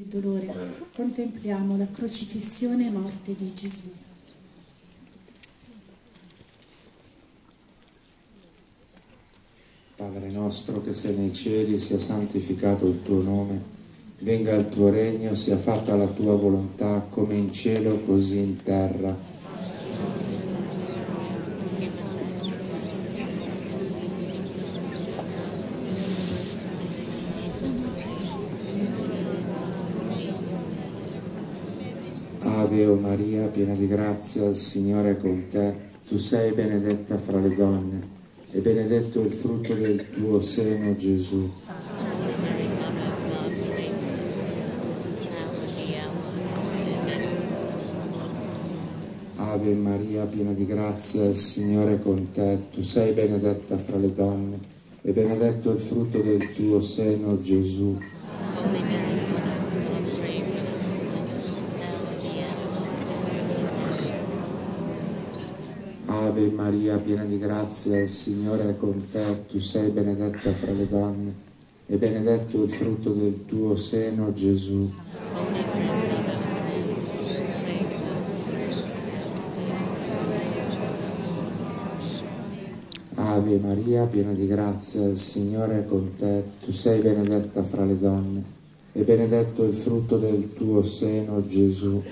Il dolore, contempliamo la crocifissione e morte di Gesù. Padre nostro che sei nei cieli, sia santificato il tuo nome, venga il tuo regno, sia fatta la tua volontà, come in cielo così in terra. Ave o Maria, piena di grazia, il Signore è con te, tu sei benedetta fra le donne e benedetto il frutto del tuo seno, Gesù. Ave Maria, piena di grazia, il Signore è con te, tu sei benedetta fra le donne e benedetto il frutto del tuo seno, Gesù. Ave Maria, piena di grazia, il Signore è con te, tu sei benedetta fra le donne e benedetto il frutto del tuo seno, Gesù. Ave Maria, piena di grazia, il Signore è con te, tu sei benedetta fra le donne e benedetto il frutto del tuo seno, Gesù.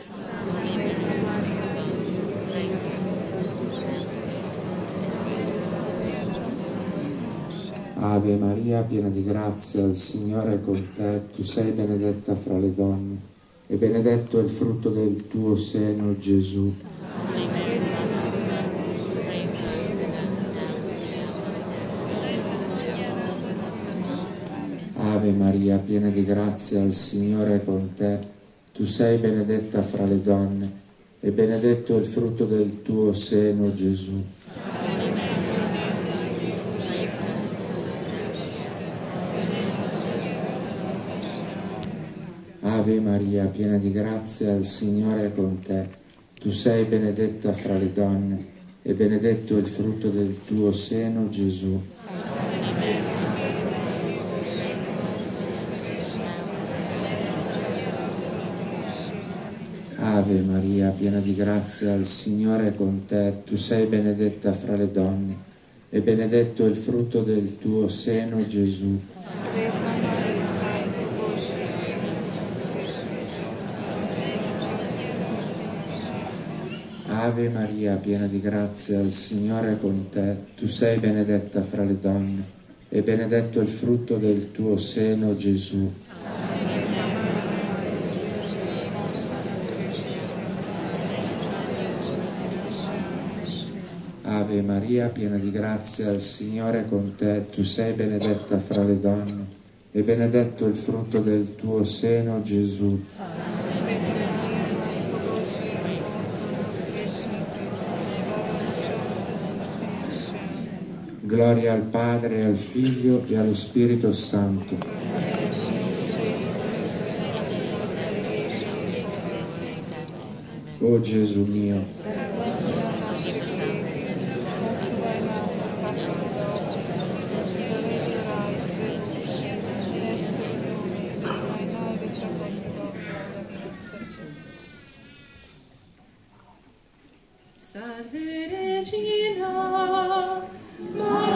Ave Maria, piena di grazia, il Signore è con te, tu sei benedetta fra le donne e benedetto è il frutto del tuo seno, Gesù. Ave Maria, piena di grazia, il Signore è con te, tu sei benedetta fra le donne e benedetto è il frutto del tuo seno, Gesù. Ave Maria, piena di grazia, il Signore è con te. Tu sei benedetta fra le donne e benedetto il frutto del tuo seno, Gesù. Ave Maria, piena di grazia, il Signore è con te. Tu sei benedetta fra le donne e benedetto il frutto del tuo seno, Gesù. Ave Maria, piena di grazia, il Signore è con te, tu sei benedetta fra le donne, e benedetto il frutto del tuo seno, Gesù. Ave Maria, piena di grazia, il Signore è con te, tu sei benedetta fra le donne, e benedetto il frutto del tuo seno, Gesù. Gloria al Padre, al Figlio e allo Spirito Santo. O Gesù mio, Salve Regina, My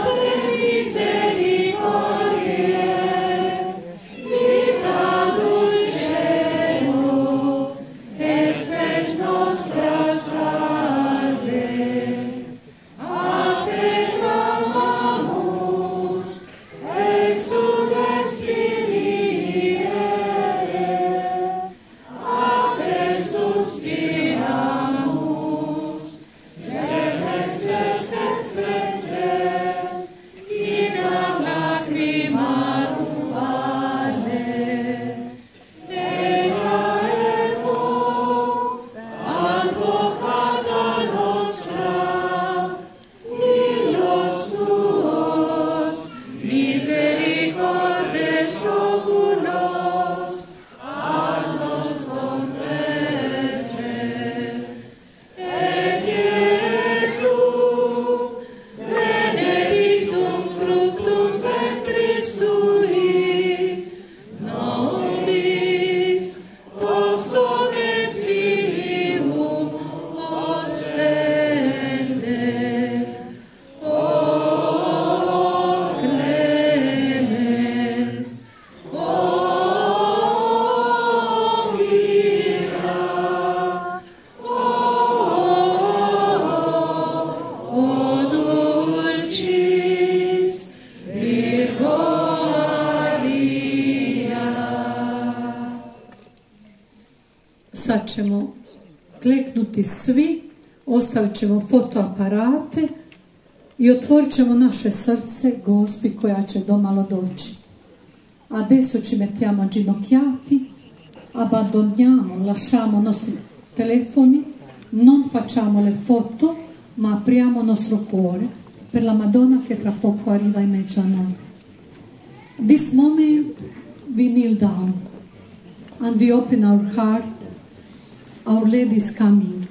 Sad ćemo kleknuti svi, ostavit ćemo fotoaparate i otvorit ćemo naše srce Gospi koja će domalo doći. Adesso ci mettiamo ginocchiati, abbandoniamo, lasciamo i nostri telefoni, non facciamo le foto, ma apriamo il nostro cuore per la Madonna che tra poco arriva in mezzo a noi. This moment we kneel down and we open our heart. Our lady is coming.